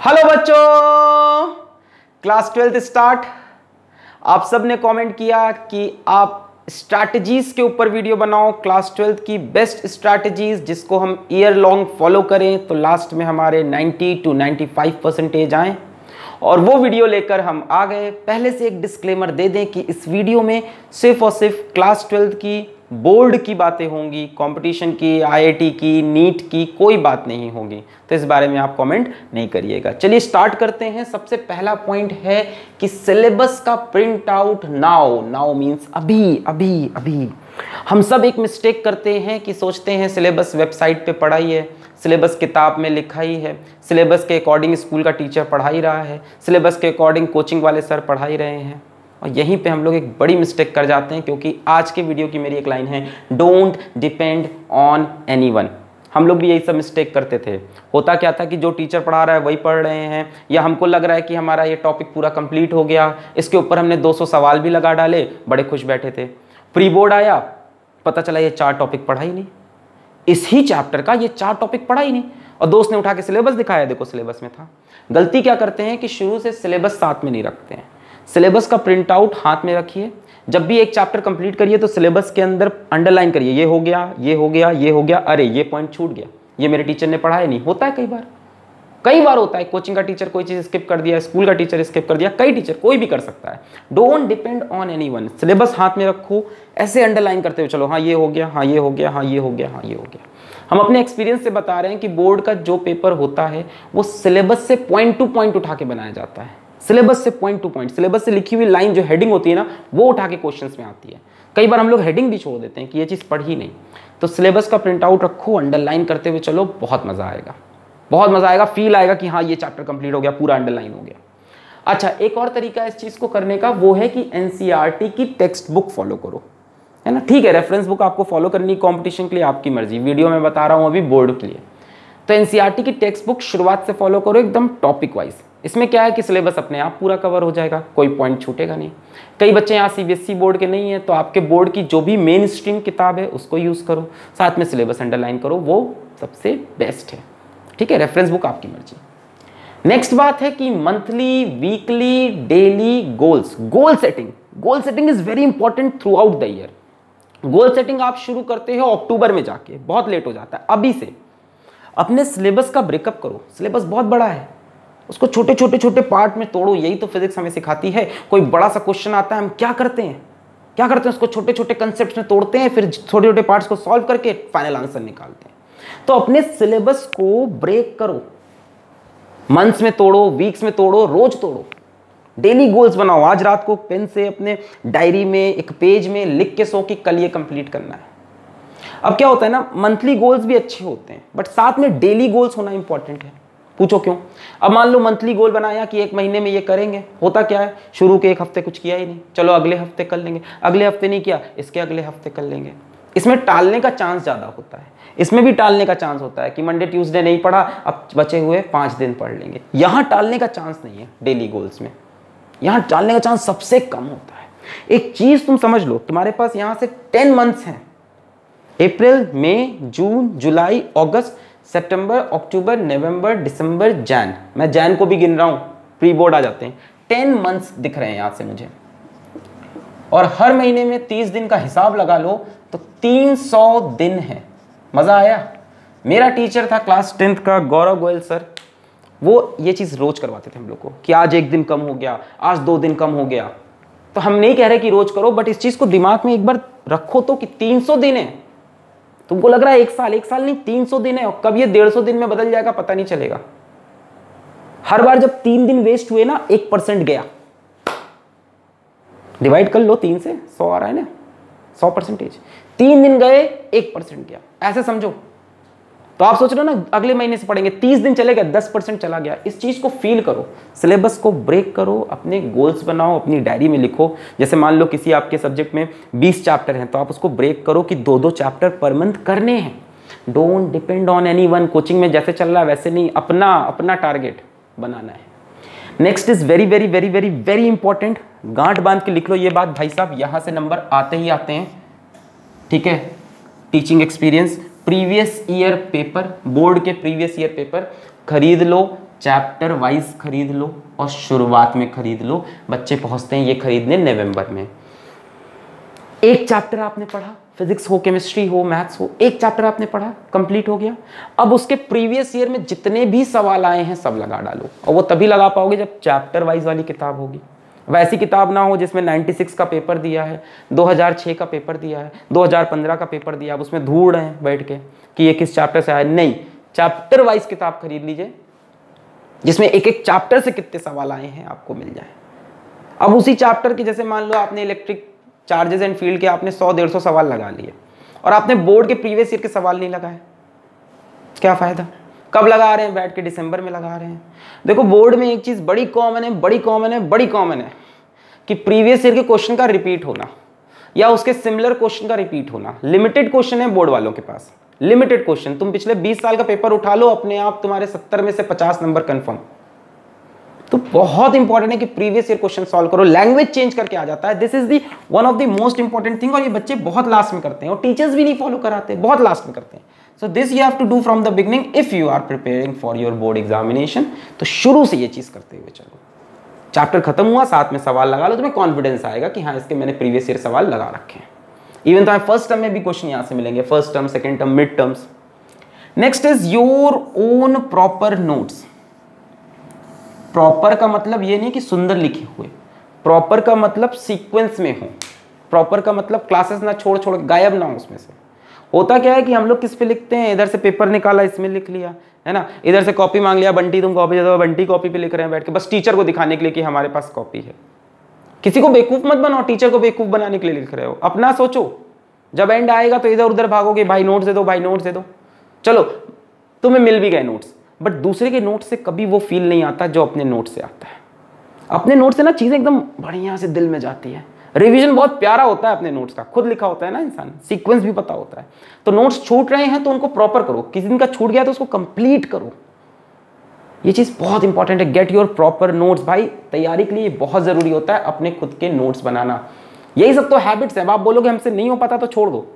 Hello बच्चों, class twelfth start. आप सबने कमेंट किया कि आप स्ट्रैटेजीज के ऊपर वीडियो बनाओ, क्लास ट्वेल्थ की बेस्ट स्ट्रैटेजीज जिसको हम ईयर लॉन्ग फॉलो करें तो लास्ट में हमारे 90 टू 95 परसेंटेज आए। और वो वीडियो लेकर हम आ गए। पहले से एक डिस्क्लेमर दे दें कि इस वीडियो में सिर्फ़ और सिर्फ़ क्लास ट्वेल्थ की बोर्ड की बातें होंगी कंपटीशन की आईआईटी की, नीट की, कोई बात नहीं होगी। तो इस बारे में आप कमेंट नहीं करिएगा। चलिए स्टार्ट करते हैं। सबसे पहला पॉइंट है कि सिलेबस का print out now now means अभी अभी अभी। हम सब एक मिस्टेक करते हैं कि सोचते हैं सिलेबस वेबसाइट पे पढ़ाई है सिलेबस किताब में लिखा ही है सिलेबस के अकॉर्डिंग स्कूल का टीचर पढ़ा ही रहा है सिलेबस के अकॉर्डिंग कोचिंग वाले सर पढ़ा ही रहे हैं। और यहीं पे हम लोग एक बड़ी मिस्टेक कर जाते हैं क्योंकि आज के वीडियो की मेरी एक लाइन है डोंट डिपेंड ऑन एनी हम लोग भी यही सब मिस्टेक करते थे। होता क्या था कि जो टीचर पढ़ा रहा है, वही पढ़ रहे हैं, या हमको लग रहा है कि हमारा ये टॉपिक पूरा कंप्लीट हो गया, इसके ऊपर हमने 200 सवाल भी लगा डाले, बड़े खुश बैठे थे। प्री बोर्ड आया, पता चला ये चार टॉपिक पढ़ा ही नहीं। इस चैप्टर का ये चार टॉपिक पढ़ा ही नहीं। और दोस्त ने उठा के सिलेबस दिखाया, देखो सिलेबस में था। गलती क्या करते हैं कि शुरू से सिलेबस साथ में नहीं रखते हैं। सिलेबस का प्रिंट आउट हाथ में रखिए। जब भी एक चैप्टर कंप्लीट करिए तो सिलेबस के अंदर अंडरलाइन करिए, ये हो गया, ये हो गया, ये हो गया, अरे, ये पॉइंट छूट गया। ये मेरे टीचर ने पढ़ाया नहीं। होता है कई बार। कई बार होता है कोचिंग का टीचर कोई चीज़ स्किप कर दिया स्कूल का टीचर स्किप कर दिया, कई टीचर कोई भी कर सकता है। Don't depend on anyone syllabus हाथ में रखो, ऐसे अंडरलाइन करते हुए, चलो हाँ ये हो गया हाँ ये हो गया हाँ ये हो गया हाँ ये हो गया। हम अपने एक्सपीरियंस से बता रहे हैं कि बोर्ड का जो पेपर होता है, वो सिलेबस से पॉइंट टू पॉइंट उठा के बनाया जाता है। सिलेबस से पॉइंट टू पॉइंट सिलेबस से लिखी हुई लाइन जो हेडिंग होती है ना, वो उठा के क्वेश्चन में आती है। कई बार हम लोग हेडिंग भी छोड़ देते हैं कि ये चीज़ पढ़ ही नहीं। तो सिलेबस का प्रिंट आउट रखो अंडरलाइन करते हुए चलो, बहुत मज़ा आएगा। बहुत मज़ा आएगा फील आएगा कि हाँ ये चैप्टर कंप्लीट हो गया, पूरा अंडरलाइन हो गया। अच्छा एक और तरीका इस चीज़ को करने का, वो है कि एन e की टेक्स्ट बुक फॉलो करो। है ना? ठीक है रेफरेंस बुक आपको फॉलो करनी कॉम्पिटिशन के लिए, आपकी मर्ज़ी। वीडियो में बता रहा हूँ अभी बोर्ड के लिए। तो एन e की टेक्स्ट बुक शुरुआत से फॉलो करो, एकदम टॉपिक वाइज इसमें क्या है कि सिलेबस अपने आप पूरा कवर हो जाएगा, कोई पॉइंट छूटेगा नहीं। कई बच्चे यहाँ सी बोर्ड के नहीं है तो आपके बोर्ड की जो भी मेन स्ट्रीम किताब है, उसको यूज़ करो। साथ में सिलेबस अंडरलाइन करो, वो सबसे बेस्ट है। ठीक है रेफरेंस बुक आपकी मर्ज़ी। नेक्स्ट बात है कि monthly weekly daily goals goal setting goal setting is very important throughout the year goal setting आप शुरू करते हो अक्टूबर में जाके, बहुत लेट हो जाता है, अभी से। अपने सिलेबस का ब्रेकअप करो। सिलेबस बहुत बड़ा है। उसको छोटे छोटे छोटे पार्ट में तोड़ो, यही तो फिजिक्स हमें सिखाती है। कोई बड़ा सा क्वेश्चन आता है, हम क्या करते हैं? क्या करते हैं? उसको छोटे छोटे कंसेप्ट में तोड़ते हैं, फिर छोटे छोटे पार्ट्स को सॉल्व करके फाइनल आंसर निकालते हैं। तो अपने सिलेबस को ब्रेक करो। मंथ्स में तोड़ो वीक्स में तोड़ो, रोज तोड़ो। डेली गोल्स बनाओ। आज रात को पेन से अपने डायरी में, एक पेज में लिख के सो कि कल ये कंप्लीट करना है। अब क्या होता है ना मंथली गोल्स भी अच्छे होते हैं बट साथ में डेली गोल्स होना इंपॉर्टेंट है। पूछो क्यों? अब मान लो मंथली गोल बनाया कि एक महीने में ये करेंगे, होता क्या है? शुरू के एक हफ़्ते कुछ किया ही नहीं। चलो अगले हफ़्ते कर लेंगे। अगले हफ़्ते नहीं किया, इसके अगले हफ़्ते कर लेंगे। इसमें टालने का चांस ज़्यादा होता है। इसमें भी टालने का चांस होता है कि मंडे ट्यूसडे नहीं पढ़ा, अब बचे हुए पाँच दिन पढ़ लेंगे। यहाँ टालने का चांस नहीं है डेली गोल्स में। यहाँ टालने का चांस सबसे कम होता है। एक चीज़ तुम समझ लो, तुम्हारे पास यहाँ से टेन मंथ्स हैं। अप्रैल, मई, जून, जुलाई, अगस्त सितंबर, अक्टूबर, नवंबर, दिसंबर, जैन। मैं जैन को भी गिन रहा हूँ। प्री बोर्ड आ जाते हैं। टेन मंथ्स दिख रहे हैं यहाँ से मुझे। और हर महीने में तीस दिन का हिसाब लगा लो तो तीन सौ दिन है। मज़ा आया। मेरा टीचर था क्लास टेंथ का, गौरव गोयल सर। वो ये चीज़ रोज करवाते थे हम लोग को, कि आज एक दिन कम हो गया, आज दो दिन कम हो गया। तो हम नहीं कह रहे कि रोज करो बट इस चीज़ को दिमाग में एक बार रखो तो कि तीन सौ दिन है। तुमको लग रहा है एक साल एक साल नहीं, तीन सौ दिन है, और कब ये डेढ़ सौ दिन में बदल जाएगा, पता नहीं चलेगा। हर बार जब तीन दिन वेस्ट हुए ना, एक परसेंट गया। डिवाइड कर लो तीन से, सौ आ रहा है ना, सौ परसेंटेज तीन दिन गए, एक परसेंट गया। ऐसे समझो। तो आप सोच रहे हो ना, अगले महीने से पढ़ेंगे, तीस दिन चले गए, दस परसेंट चला गया। इस चीज़ को फील करो सिलेबस को ब्रेक करो, अपने गोल्स बनाओ, अपनी डायरी में लिखो। जैसे मान लो किसी आपके सब्जेक्ट में बीस चैप्टर हैं तो आप उसको ब्रेक करो कि दो दो चैप्टर पर मंथ करने हैं। Don't depend on anyone coaching में जैसे चल रहा है, वैसे नहीं। अपना अपना टारगेट बनाना है। Next is very very very very very important गांठ बाँध के लिख लो ये बात। भाई साहब, यहाँ से नंबर आते ही आते हैं। ठीक है? Teaching experience previous year paper, board के प्रीवियस ईयर पेपर, खरीद लो, चैप्टर वाइज खरीद लो और शुरुआत में खरीद लो। बच्चे पहुँचते हैं ये खरीदने नवंबर में। एक चैप्टर आपने पढ़ा, फिजिक्स हो, केमिस्ट्री हो, मैथ्स हो, एक चैप्टर आपने पढ़ा, कंप्लीट हो गया। अब उसके प्रीवियस ईयर में जितने भी सवाल आए हैं, सब लगा डालो। और वो तभी लगा पाओगे जब चैप्टर वाइज वाली किताब होगी। वैसी किताब ना हो जिसमें 96 का पेपर दिया है 2006 का पेपर दिया है 2015 का पेपर दिया अब उसमें धूड़ है बैठ के कि ये किस चैप्टर से आया। नहीं चैप्टर वाइज किताब खरीद लीजिए, जिसमें एक एक चैप्टर से कितने सवाल आए हैं आपको मिल जाए। अब उसी चैप्टर की जैसे मान लो आपने इलेक्ट्रिक चार्जेस एंड फ़ील्ड के आपने सौ, डेढ़ सौ सवाल लगा लिए और आपने बोर्ड के प्रीवियस ईयर के सवाल नहीं लगाए, क्या फ़ायदा? कब लगा रहे हैं? बैठ के दिसंबर में लगा रहे हैं। देखो, बोर्ड में एक चीज़ बड़ी कॉमन है, बड़ी कॉमन है, बड़ी कॉमन है कि प्रीवियस ईयर के क्वेश्चन का रिपीट होना या उसके सिमिलर क्वेश्चन का रिपीट होना। लिमिटेड क्वेश्चन है बोर्ड वालों के पास। लिमिटेड क्वेश्चन तुम पिछले 20 साल का पेपर उठा लो, अपने आप तुम्हारे 70 में से 50 नंबर कंफर्म तो बहुत इंपॉर्टेंट है कि प्रीवियस ईयर क्वेश्चन सॉल्व करो। लैंग्वेज चेंज करके आ जाता है। This is the one of the most important thing और ये बच्चे बहुत लास्ट में करते हैं और टीचर्स भी नहीं फॉलो कराते, बहुत लास्ट में करते हैं। So this you have to do from the beginning if you are preparing for your board examination तो शुरू से ये चीज़ करते हुए चलो। चैप्टर खत्म हुआ, साथ में सवाल लगा लो, तुम्हें कॉन्फिडेंस आएगा कि हाँ इसके मैंने प्रीवियस ईयर सवाल लगा रखे हैं। इवन तो फ़र्स्ट टर्म में भी क्वेश्चन यहाँ से मिलेंगे first term second term mid terms next is your own proper notes proper का मतलब ये नहीं कि सुंदर लिखे हुए। प्रॉपर का मतलब सीक्वेंस में हो। प्रॉपर का मतलब क्लासेस ना छोड़ छोड़ गायब ना हो उसमें से। होता क्या है कि हम लोग किस पे लिखते हैं? इधर से पेपर निकाला, इसमें लिख लिया, है ना? इधर से कॉपी मांग लिया, बंटी तुम कॉपी दे दो, बंटी कॉपी पे लिख रहे हैं बैठ के। बस टीचर को दिखाने के लिए कि हमारे पास कॉपी है। किसी को बेवकूफ़ मत बनाओ टीचर को बेवकूफ़ बनाने के लिए लिख रहे हो। अपना सोचो। जब एंड आएगा तो इधर उधर भागोगे, भाई नोट्स दे दो, भाई नोट्स दे दो। चलो, तुम्हें मिल भी गए नोट्स बट दूसरे के नोट से कभी वो फील नहीं आता जो अपने नोट से आता है। अपने नोट से ना चीज़ें एकदम बढ़िया से दिल में जाती है। रिवीजन बहुत प्यारा होता है अपने नोट्स का। खुद लिखा होता है ना इंसान। सीक्वेंस भी पता होता है। तो नोट्स छूट रहे हैं तो उनको प्रॉपर करो। किसी दिन का छूट गया तो उसको कंप्लीट करो। ये चीज़ बहुत इंपॉर्टेंट है। गेट योर प्रॉपर नोट्स भाई, तैयारी के लिए बहुत ज़रूरी होता है अपने खुद के नोट्स बनाना। यही सब तो हैबिट्स है। आप बोलोगे, हमसे नहीं हो पाता तो छोड़ दो।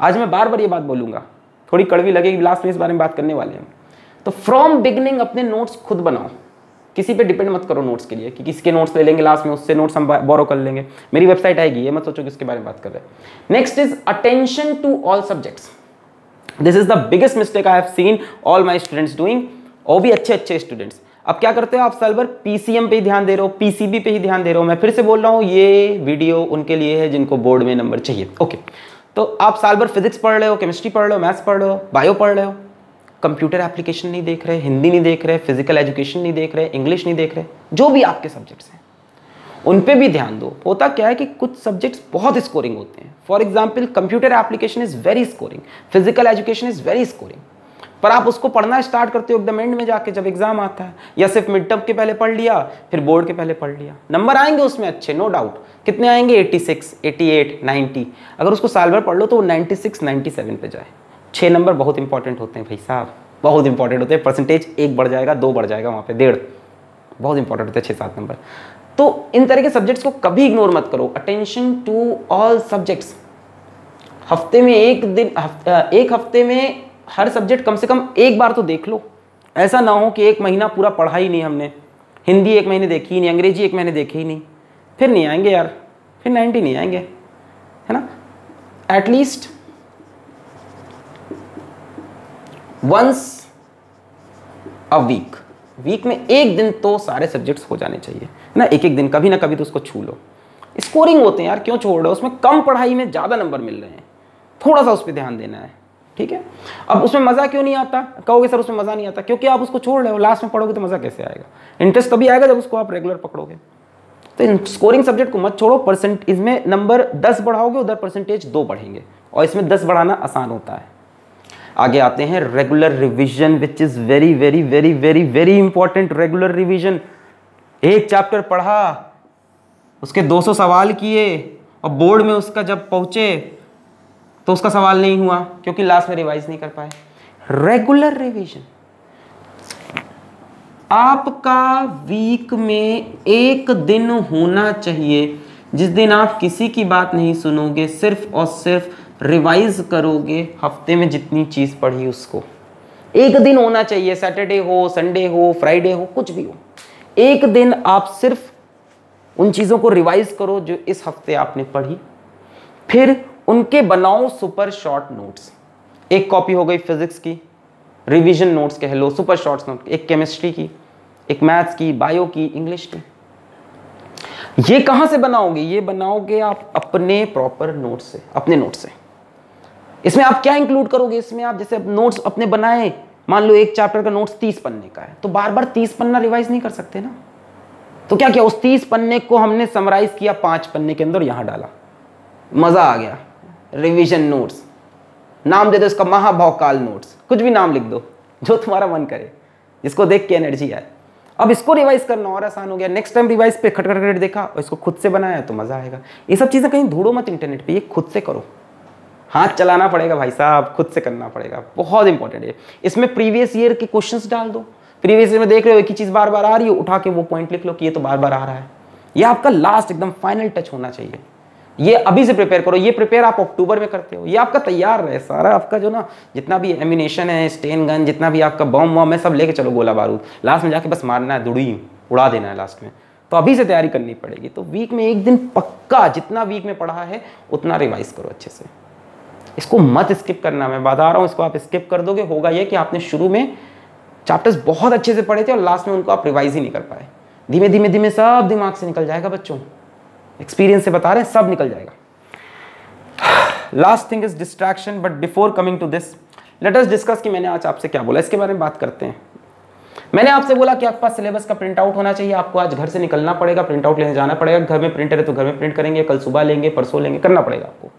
आज मैं बार बार ये बात बोलूँगा। थोड़ी कड़वी लगेगी। लास्ट में इस बारे में बात करने वाले हैं। तो फ्रॉम बिगनिंग अपने नोट्स खुद बनाओ। किसी पे डिपेंड मत करो नोट्स के लिए कि किसके नोट्स ले लेंगे लास्ट में, उससे नोट्स हम बोरो कर लेंगे। मेरी वेबसाइट आएगी, ये मत सोचो किसके बारे में बात कर रहे हैं। Next is attention to all subjects this is the biggest mistake I have seen all my students doing और भी अच्छे अच्छे स्टूडेंट्स अब क्या करते हो आप साल भर? पीसीएम पे ही ध्यान दे रहे हो पीसीबी पे ही ध्यान दे रहे हो। मैं फिर से बोल रहा हूँ, ये वीडियो उनके लिए है जिनको बोर्ड में नंबर चाहिए। ओके तो आप साल भर फिजिक्स पढ़ रहे हो केमिस्ट्री पढ़ रहे हो मैथ्स पढ़ रहे हो बायो पढ़ रहे हो। कंप्यूटर एप्लीकेशन नहीं देख रहे हिंदी नहीं देख रहे फ़िज़िकल एजुकेशन नहीं देख रहे इंग्लिश नहीं देख रहे जो भी आपके सब्जेक्ट्स हैं उन पे भी ध्यान दो। होता क्या है कि कुछ सब्जेक्ट्स बहुत स्कोरिंग होते हैं। For example computer application is very scoring physical education is very scoring पर आप उसको पढ़ना स्टार्ट करते हो एकदम एंड में जाके जब एग्ज़ाम आता है या सिर्फ़ मिड टर्म के पहले पढ़ लिया फिर बोर्ड के पहले पढ़ लिया। नंबर आएँगे उसमें अच्छे नो डाउट कितने आएँगे? 86, 88, 90 अगर उसको साल भर पढ़ लो तो वो 96, 97 पे जाए। छः नंबर बहुत इंपॉर्टेंट होते हैं भाई साहब। बहुत इंपॉर्टेंट होते हैं। परसेंटेज एक बढ़ जाएगा, दो बढ़ जाएगा वहाँ पे, डेढ़। बहुत इंपॉर्टेंट होते हैं छः सात नंबर। तो इन तरह के सब्जेक्ट्स को कभी इग्नोर मत करो। अटेंशन टू ऑल सब्जेक्ट्स हफ़्ते में एक दिन एक हफ़्ते में हर सब्जेक्ट कम से कम एक बार तो देख लो। ऐसा ना हो कि एक महीना पूरा पढ़ा ही नहीं हमने। हिंदी एक महीने देखी ही नहीं, अंग्रेज़ी एक महीने देखी ही नहीं। फिर नहीं आएँगे यार। फिर नाइन्टी नहीं आएँगे। है ना? At least once a week week में एक दिन तो सारे सब्जेक्ट्स हो जाने चाहिए। ना एक एक दिन, कभी ना कभी तो उसको छू लो। स्कोरिंग होते हैं यार, क्यों छोड़ रहे हो? उसमें कम पढ़ाई में ज़्यादा नंबर मिल रहे हैं। थोड़ा सा उस पर ध्यान देना है, ठीक है? अब उसमें मज़ा क्यों नहीं आता? कहोगे, सर, उसमें मज़ा नहीं आता। क्योंकि आप उसको छोड़ रहे हो लास्ट में पढ़ोगे तो मज़ा कैसे आएगा? इंटरेस्ट तभी आएगा जब उसको आप रेगुलर पकड़ोगे। तो स्कोरिंग सब्जेक्ट को मत छोड़ो। परसेंट इसमें नंबर दस बढ़ाओगे, उधर परसेंटेज दो बढ़ेंगे। और इसमें दस बढ़ाना आसान होता है। आगे आते हैं। Regular revision which is very very very very very important regular revision एक चैप्टर पढ़ा, उसके 200 सवाल किए, और बोर्ड में उसका जब पहुँचे तो उसका सवाल नहीं हुआ, क्योंकि लास्ट में रिवाइज नहीं कर पाए। रेगुलर रिवीजन आपका वीक में एक दिन होना चाहिए, जिस दिन आप किसी की बात नहीं सुनोगे, सिर्फ़ और सिर्फ़ रिवाइज करोगे हफ़्ते में जितनी चीज़ पढ़ी उसको। एक दिन होना चाहिए, सैटरडे हो, संडे हो, फ्राइडे हो, कुछ भी हो। एक दिन आप सिर्फ़ उन चीज़ों को रिवाइज करो जो इस हफ़्ते आपने पढ़ी। फिर उनके बनाओ सुपर शॉर्ट नोट्स। एक कॉपी हो गई फिजिक्स की, रिवीजन नोट्स कह लो, सुपर शॉर्ट्स नोट, एक केमिस्ट्री की, एक मैथ्स की, बायो की, इंग्लिश की। ये कहाँ से बनाओगे? ये बनाओगे आप अपने प्रॉपर नोट से, अपने नोट से। इसमें आप क्या इंक्लूड करोगे? इसमें आप जैसे नोट्स अपने बनाए, मान लो एक चैप्टर का नोट्स तीस पन्ने का है तो बार बार तीस पन्ना रिवाइज नहीं कर सकते ना? तो क्या किया? उस तीस पन्ने को हमने समराइज किया, पाँच पन्ने के अंदर यहाँ डाला। मज़ा आ गया। रिविजन नोट्स नाम दे दो इसका, महाभौकाल नोट्स कुछ भी नाम लिख दो, जो तुम्हारा मन करे। जिसको देख के एनर्जी आए। अब इसको रिवाइज करना और आसान हो गया। नेक्स्ट टाइम रिवाइज पे खटखट खट देखा और इसको खुद से बनाया तो मज़ा आएगा। ये सब चीज़ें कहीं ढूंढो मत इंटरनेट पे, ये खुद से करो। हाथ चलाना पड़ेगा भाई साहब, खुद से करना पड़ेगा। बहुत इंपॉर्टेंट है। इसमें प्रीवियस ईयर के क्वेश्चंस डाल दो। प्रीवियस ईयर में देख रहे हो एक ही चीज़ बार बार आ रही है, उठा के वो पॉइंट लिख लो कि ये तो बार बार आ रहा है। ये आपका लास्ट एकदम फाइनल टच होना चाहिए। ये अभी से प्रिपेयर करो, ये प्रिपेयर आप अक्टूबर में करते हो। ये आपका तैयार रहे सारा, आपका जो ना जितना भी एमिनेशन है स्टेन गन जितना भी आपका बम वम है, सब लेके चलो गोला बारूद। लास्ट में जाके बस मारना है, दुड़ी, उड़ा देना है लास्ट में। तो अभी से तैयारी करनी पड़ेगी। तो वीक में एक दिन पक्का जितना वीक में पढ़ा है, उतना रिवाइज करो अच्छे से। इसको मत स्किप करना, मैं बता रहा हूँ, इसको आप स्किप कर दोगे। होगा ये कि आपने शुरू में चैप्टर्स बहुत अच्छे से पढ़े थे और लास्ट में उनको आप रिवाइज ही नहीं कर पाए। धीमे धीमे धीमे सब दिमाग से निकल जाएगा बच्चों। एक्सपीरियंस से बता रहे हैं, सब निकल जाएगा। Last thing is distraction but before coming to this let us discuss कि मैंने आज आपसे क्या बोला। इसके बारे में बात करते हैं। मैंने आपसे बोला कि आपके पास सिलेबस का प्रिंट आउट होना चाहिए, आपको आज घर से निकलना पड़ेगा प्रिंट आउट लेने जाना पड़ेगा। घर में प्रिंटर है तो घर में प्रिंट करेंगे, कल सुबह लेंगे, परसों लेंगे, करना पड़ेगा आपको।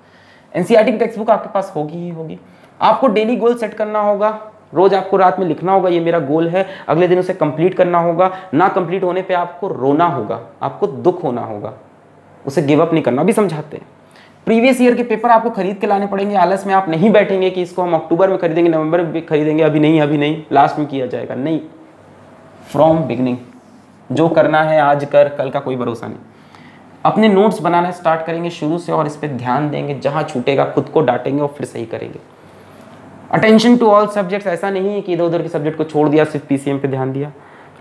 एनसीआरटी की टेक्स्ट बुक आपके पास होगी ही होगी। आपको डेली गोल सेट करना होगा। रोज आपको रात में लिखना होगा, ये मेरा गोल है। अगले दिन उसे कंप्लीट करना होगा। ना कंप्लीट होने पे आपको रोना होगा। आपको दुख होना होगा। उसे गिव अप नहीं करना। अभी समझाते हैं। प्रीवियस ईयर के पेपर आपको खरीद के लाने पड़ेंगे। आलस में आप नहीं बैठेंगे कि इसको हम अक्टूबर में खरीदेंगे नवंबर में खरीदेंगे। अभी नहीं अभी नहीं। लास्ट में किया जाएगा। नहीं। फ्रॉम बिगनिंग जो करना है आज कर, कल का कोई भरोसा नहीं। अपने नोट्स बनाना स्टार्ट करेंगे शुरू से और इस पर ध्यान देंगे, जहाँ छूटेगा, खुद को डांटेंगे और फिर सही करेंगे। अटेंशन टू ऑल सब्जेक्ट्स ऐसा नहीं है कि इधर उधर के सब्जेक्ट को छोड़ दिया, सिर्फ़ पीसीएम पे ध्यान दिया।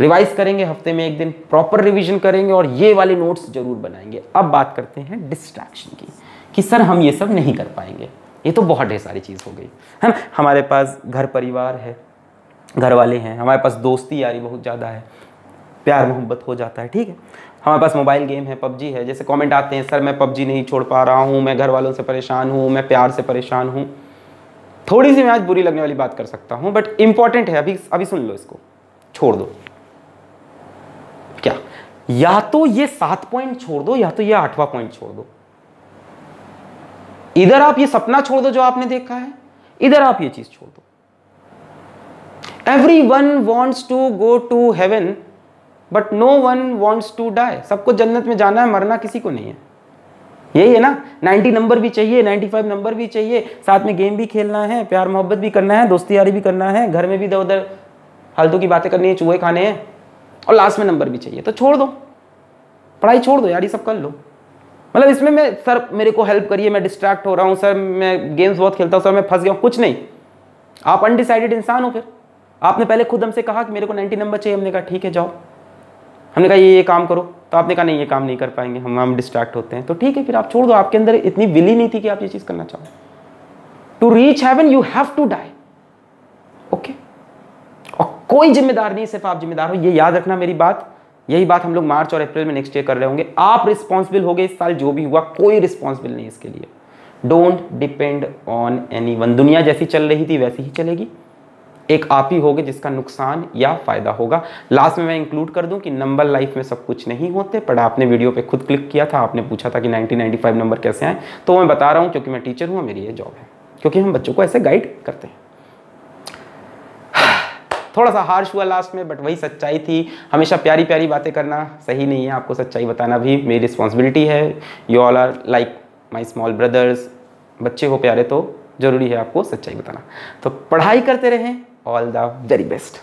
रिवाइज करेंगे, हफ़्ते में एक दिन प्रॉपर रिवीजन करेंगे और ये वाले नोट्स ज़रूर बनाएँगे। अब बात करते हैं डिस्ट्रैक्शन की, कि सर हम ये सब नहीं कर पाएँगे। ये तो बहुत ढेर सारी चीज़ हो गई, है ना? हमारे पास घर परिवार है, घर वाले हैं, हमारे पास दोस्ती यारी बहुत ज़्यादा है, प्यार मोहब्बत हो जाता है, ठीक है? हमारे पास मोबाइल गेम है, पबजी है। जैसे कमेंट आते हैं, सर, मैं पबजी नहीं छोड़ पा रहा हूँ, मैं घर वालों से परेशान हूँ, मैं प्यार से परेशान हूँ। थोड़ी सी मैं आज बुरी लगने वाली बात कर सकता हूँ बट इंपॉर्टेंट है। अभी अभी सुन लो इसको। छोड़ दो। क्या? या तो ये सात पॉइंट छोड़ दो, या तो ये आठवां पॉइंट छोड़ दो। इधर आप ये सपना छोड़ दो जो आपने देखा है, इधर आप ये चीज़ छोड़ दो। Everyone wants to go to heaven but no one wants to die सबको जन्नत में जाना है, मरना किसी को नहीं है। यही है ना? 90 नंबर भी चाहिए 95 नंबर भी चाहिए। साथ में गेम भी खेलना है, प्यार मोहब्बत भी करना है दोस्ती यारी भी करना है, घर में भी इधर उधर फालतू की बातें करनी है, चूहे खाने हैं, और लास्ट में नंबर भी चाहिए। तो छोड़ दो। पढ़ाई छोड़ दो, यार, ये सब कर लो। मतलब इसमें मैं, सर, मेरे को हेल्प करिए, मैं डिस्ट्रैक्ट हो रहा हूँ, सर, मैं गेम्स बहुत खेलता हूँ, सर, मैं फंस गया हूँ, कुछ नहीं। आप अनडिसाइडेड इंसान हो फिर। आपने पहले खुद हमसे कहा कि मेरे को 90 नंबर चाहिए, हमने कहा, ठीक है, जाओ। हमने कहा, ये ये काम करो। तो आपने कहा, नहीं, ये काम नहीं कर पाएँगे, हम हम डिस्ट्रैक्ट होते हैं। तो ठीक है, फिर आप छोड़ दो, आपके अंदर इतनी विली नहीं थी कि आप ये चीज़ करना चाहो। To reach heaven you have to die okay और कोई जिम्मेदार नहीं, सिर्फ़ आप जिम्मेदार हो। ये याद रखना मेरी बात। यही बात हम लोग मार्च और अप्रैल में नेक्स्ट ईयर कर रहे होंगे। आप रिस्पॉन्सिबल हो गए इस साल, जो भी हुआ, कोई रिस्पॉन्सिबल नहीं इसके लिए। Don't depend on any one दुनिया जैसी चल रही थी, वैसी ही चलेगी। एक आप ही होगे जिसका नुकसान या फ़ायदा होगा। लास्ट में मैं इंक्लूड कर दूँ कि नंबर लाइफ में सब कुछ नहीं होते पर आपने वीडियो पे खुद क्लिक किया था, आपने पूछा था कि 1995 नंबर कैसे आए। तो मैं बता रहा हूँ, क्योंकि मैं टीचर हूँ, मेरी ये जॉब है, क्योंकि हम बच्चों को ऐसे गाइड करते हैं। थोड़ा सा हार्श हुआ लास्ट में बट वही सच्चाई थी। हमेशा प्यारी प्यारी बातें करना सही नहीं है, आपको सच्चाई बताना भी मेरी रिस्पॉन्सिबिलिटी है। You all are like my small brothers बच्चे हो प्यारे तो ज़रूरी है आपको सच्चाई बताना। तो पढ़ाई करते रहें ऑल द वेरी बेस्ट